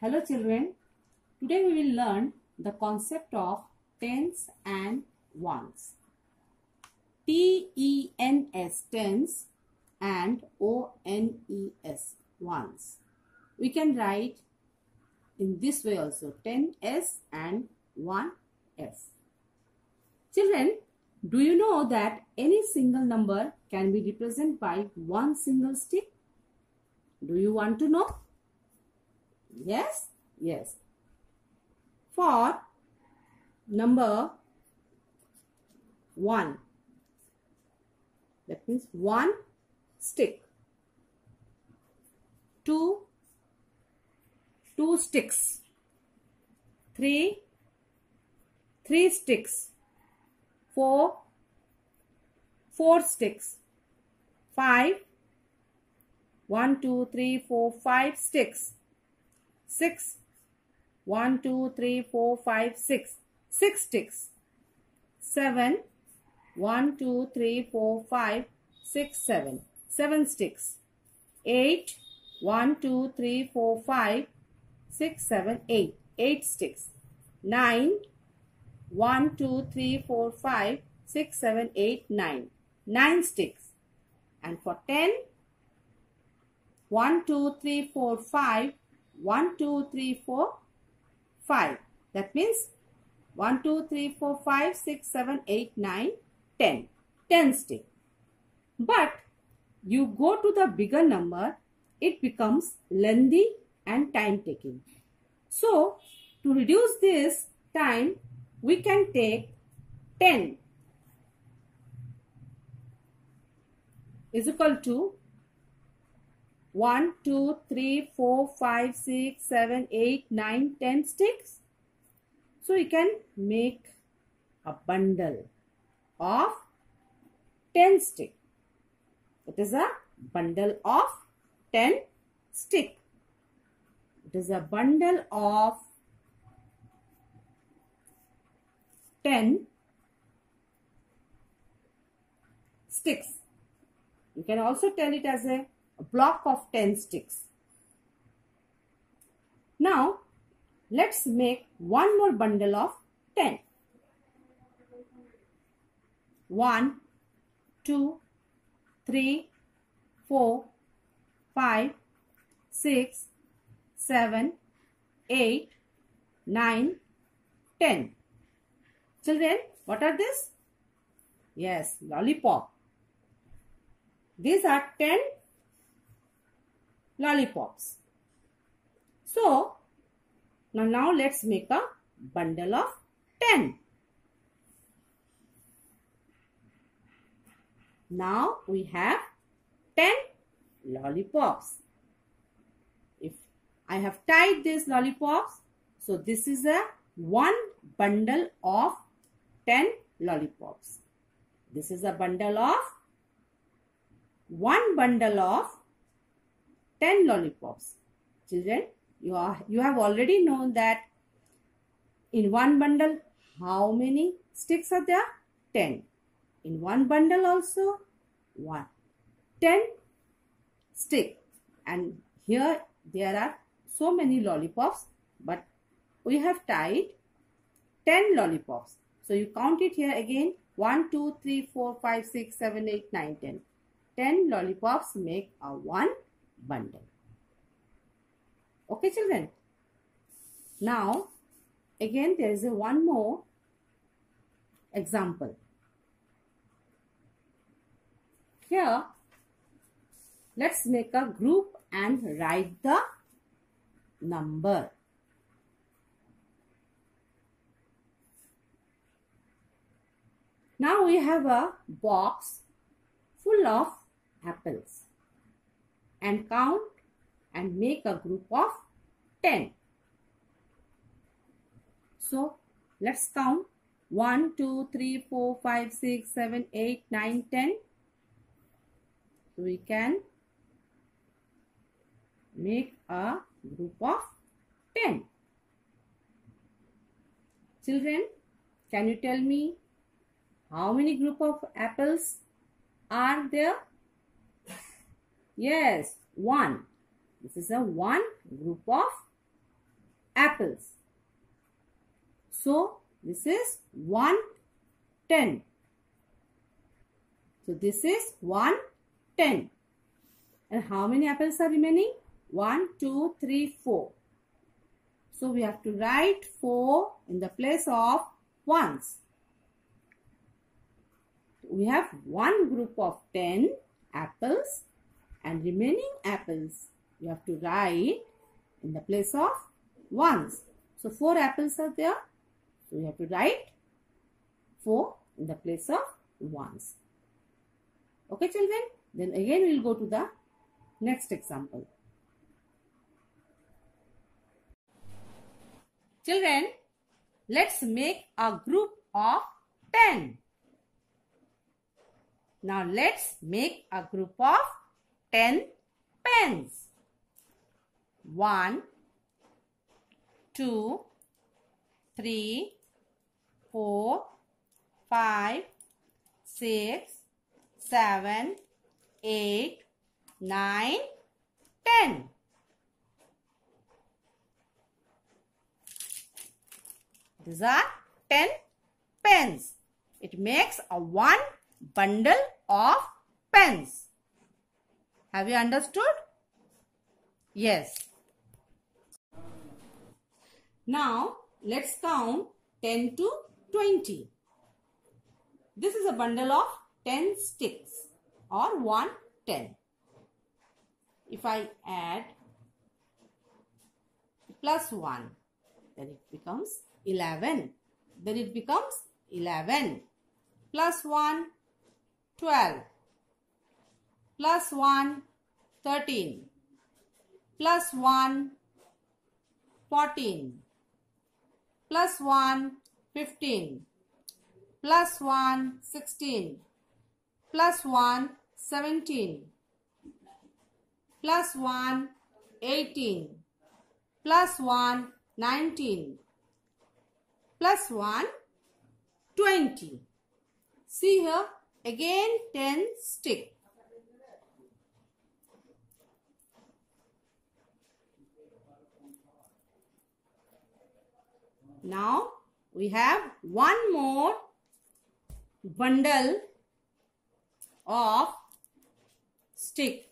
Hello children, today we will learn the concept of tens and ones. T-E-N-S, tens and O-N-E-S, ones. We can write in this way also, 10S and 1S. Children, do you know that any single number can be represented by one single stick? Do you want to know? Yes? Yes. For number 1, that means 1 stick. 2, 2 sticks. 3, 3 sticks. 4, 4 sticks. 5, 1, 2, 3, 4, 5 sticks. 6, 1, 2, 3, 4, 5, 6. 6 sticks. 7, 1, 2, 3, 4, 5, 6, 7. 7 sticks. 8, 1, 2, 3, 4, 5, 6, 7, 8. 8 sticks. 9, 1, 2, 3, 4, 5, 6, 7, 8, 9. 9 sticks. And for 10, 1, 2, 3, 4, 5, 1, 2, 3, 4, 5. That means 1, 2, 3, 4, 5, 6, 7, 8, 9, 10. 10 stick. But you go to the bigger number, it becomes lengthy and time taking. So, to reduce this time, we can take 10 is equal to 1, 2, 3, 4, 5, 6, 7, 8, 9, 10 sticks. So, we can make a bundle of 10 stick. It is a bundle of 10 stick. It is a bundle of 10 sticks. You can also tell it as a, a block of 10 sticks. Now, let's make one more bundle of 10. 1, 2, 3, 4, 5, 6, 7, 8, 9, 10. Children, what are these? Yes, lollipop. These are 10 lollipops. So, now, now let's make a bundle of 10. Now we have 10 lollipops. If I have tied these lollipops, so this is a one bundle of 10 lollipops. This is a bundle of one bundle of 10 lollipops. Children, you, are, you have already known that in one bundle, how many sticks are there? 10. In one bundle also, 1. 10 stick. And here there are so many lollipops, but we have tied 10 lollipops. So you count it here again. 1, 2, 3, 4, 5, 6, 7, 8, 9, 10. 10 lollipops make a one bundle. Okay children. Now again there is a one more example. Here let's make a group and write the number. Now we have a box full of apples and count and make a group of 10. So let's count 1, 2, 3, 4, 5, 6, 7, 8, 9, 10. We can make a group of 10. Children, can you tell me how many group of apples are there? Yes, one. This is a one group of apples. So this is 110. So this is 110. And how many apples are remaining? 1, 2, 3, 4. So we have to write 4 in the place of ones. We have one group of 10 apples and remaining apples you have to write in the place of ones. So 4 apples are there. So you have to write 4 in the place of ones. Okay children? Then again we will go to the next example. Children, let's make a group of 10. Now let's make a group of 10 pens. 1, 2, 3, 4, 5, 6, 7, 8, 9, 10. These are 10 pens. It makes a one bundle of pens. Have you understood? Yes. Now, let's count 10 to 20. This is a bundle of 10 sticks or 1 10. If I add plus 1, then it becomes 11. Then it becomes 11. Plus 1, 12. Plus 1, 13. Plus 1, 14. Plus 1, 15. Plus 1, 16. Plus 1, 17. Plus 1, 18. Plus 1, 19 plus 1, 20. See here, again 10 stick. Now, we have one more bundle of stick.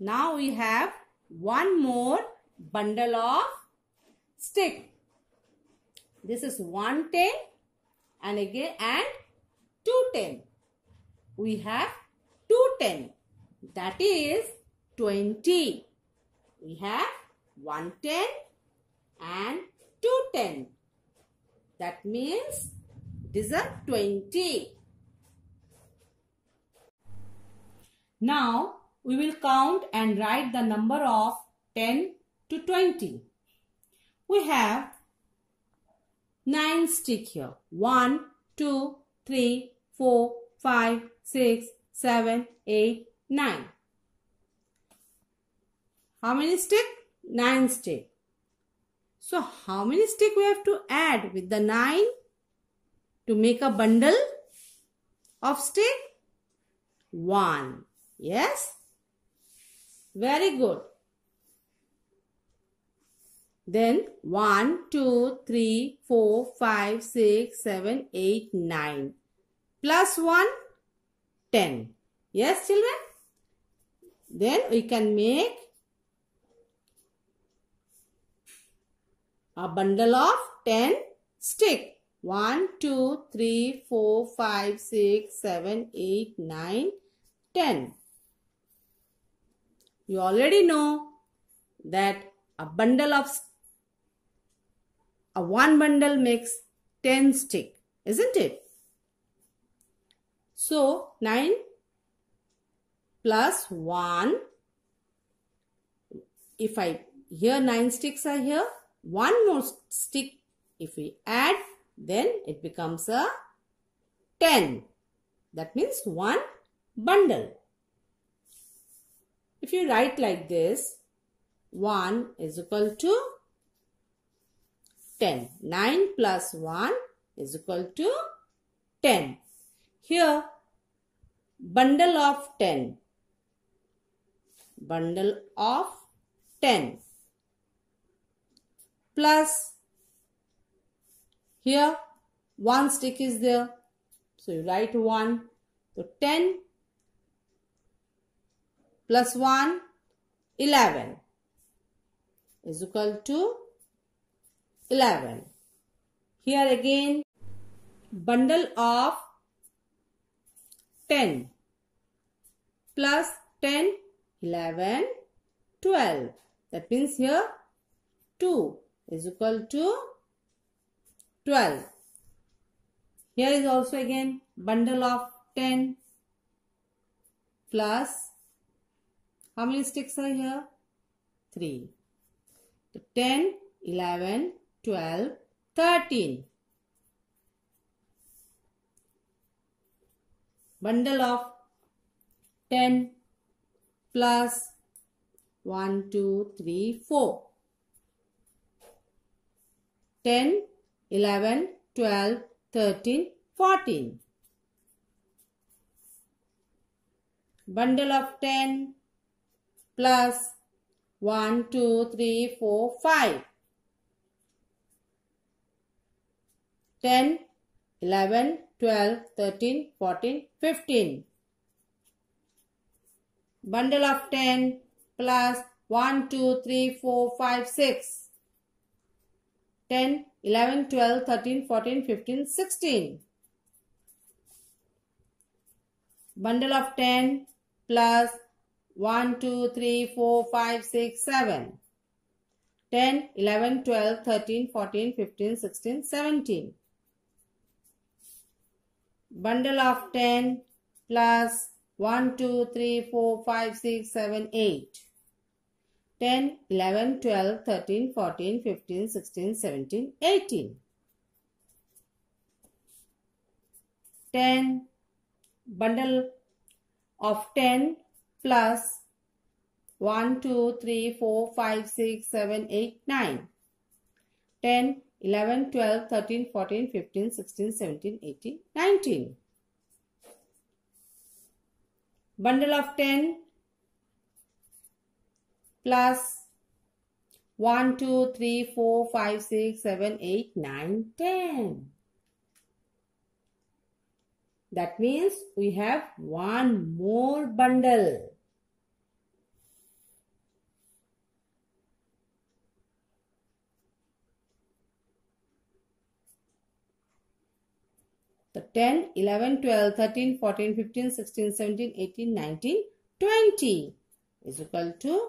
Now we have one more bundle of stick. This is 110 and again and 210. We have 210 that is 20. We have 110 and 210. That means this is a 20. Now we will count and write the number of 10 to 20. We have 9 stick here. 1, 2, 3, 4, 5, 6, 7, 8, 9. How many stick? 9 stick. So how many stick we have to add with the 9 to make a bundle of stick? 1. Yes? Very good. Then 1, 2, 3, 4, 5, 6, 7, 8, 9. Plus 1, 10. Yes, children? Then we can make a bundle of 10 stick. 1, 2, 3, 4, 5, 6, 7, 8, 9, 10. You already know that a bundle of a one bundle makes 10 stick, isn't it? So 9 plus 1, if I, here 9 sticks are here, one more stick if we add, then it becomes a 10. That means one bundle. If you write like this, 1 is equal to 10. 9 plus 1 is equal to 10. Here, bundle of 10. Bundle of 10. Plus here one stick is there. So you write 1. So 10 plus 1 11 is equal to 11. Here again bundle of 10 plus 10 11 12 that means here 2 is equal to 12 here is also again bundle of 10 plus how many sticks are here? 3 so 10 11 12 13 bundle of 10 plus 1 2 3 4 10 11 12 13 14 bundle of 10 plus 1 2 3 4 5 10 11 12 13 14 15 bundle of 10 plus 1 2 3 4 5 6 10 11 12 13 14 15 16 bundle of 10 plus 1 2 3 4 5 6 7 10 11 12 13 14 15 16 17 bundle of 10 plus 1 2 3 4 5 6 7 8 10, 11, 12, 13, 14, 15, 16, 17, 18. 10 bundle of 10 plus 1, 2, 3, 4, 5, 6, 7, 8, 9. 10, 11, 12, 13, 14, 15, 16, 17, 18, 19. Bundle of 10 plus 1, 2, 3, 4, 5, 6, 7, 8, 9, 10. That means we have one more bundle. The 10, 11, 12, 13, 14, 15, 16, 17, 18, 19, 20 is equal to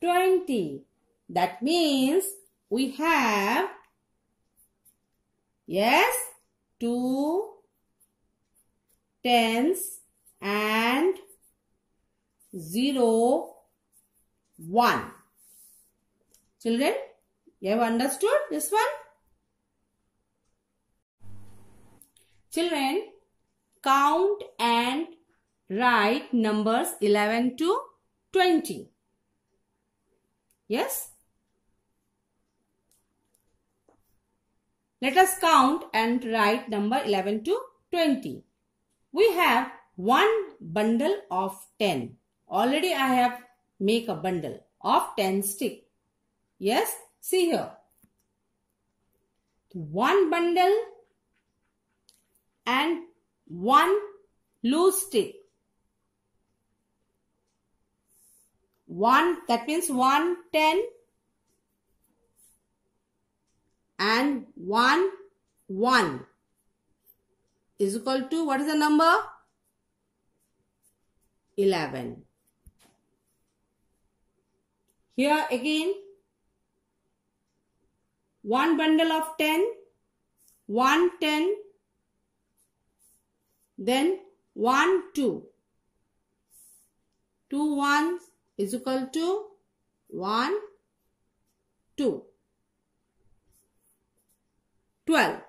20. That means we have, yes, two tens and zero one. Children, you have understood this one? Children, count and write numbers 11 to 20. Yes? Let us count and write number 11 to 20. We have one bundle of 10. Already I have make a bundle of 10 stick. Yes, see here. One bundle and one loose stick. One that means one ten. And one one. Is equal to what is the number? 11 here again. One bundle of 10 one 10 then one two. Two ones is equal to 1, 2. 12.